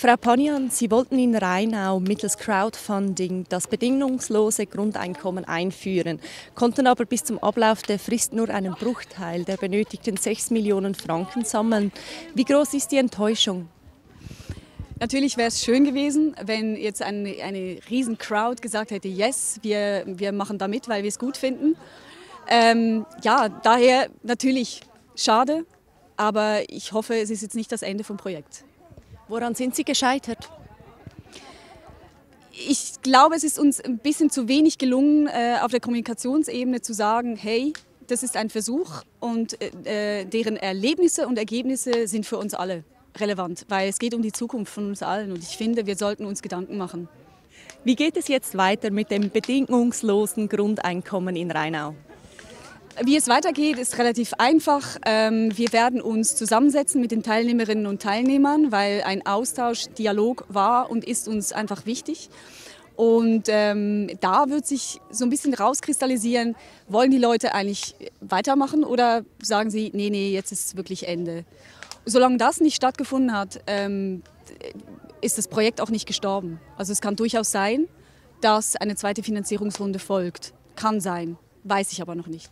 Frau Panian, Sie wollten in Rheinau mittels Crowdfunding das bedingungslose Grundeinkommen einführen, konnten aber bis zum Ablauf der Frist nur einen Bruchteil der benötigten 6 Millionen Franken sammeln. Wie groß ist die Enttäuschung? Natürlich wäre es schön gewesen, wenn jetzt eine, eine riesen Crowd gesagt hätte, yes, wir, wir machen da mit, weil wir es gut finden. Ähm, ja, daher natürlich schade, aber ich hoffe, es ist jetzt nicht das Ende vom Projekt. Woran sind Sie gescheitert? Ich glaube, es ist uns ein bisschen zu wenig gelungen, äh, auf der Kommunikationsebene zu sagen, hey, das ist ein Versuch und äh, äh, deren Erlebnisse und Ergebnisse sind für uns alle relevant, weil es geht um die Zukunft von uns allen und ich finde, wir sollten uns Gedanken machen. Wie geht es jetzt weiter mit dem bedingungslosen Grundeinkommen in Rheinau? Wie es weitergeht, ist relativ einfach. Ähm, wir werden uns zusammensetzen mit den Teilnehmerinnen und Teilnehmern, weil ein Austausch, Dialog war und ist uns einfach wichtig. Und ähm, da wird sich so ein bisschen rauskristallisieren, wollen die Leute eigentlich weitermachen oder sagen sie, nee, nee, jetzt ist wirklich Ende. Solange das nicht stattgefunden hat, ähm, ist das Projekt auch nicht gestorben. Also es kann durchaus sein, dass eine zweite Finanzierungsrunde folgt. Kann sein, weiß ich aber noch nicht.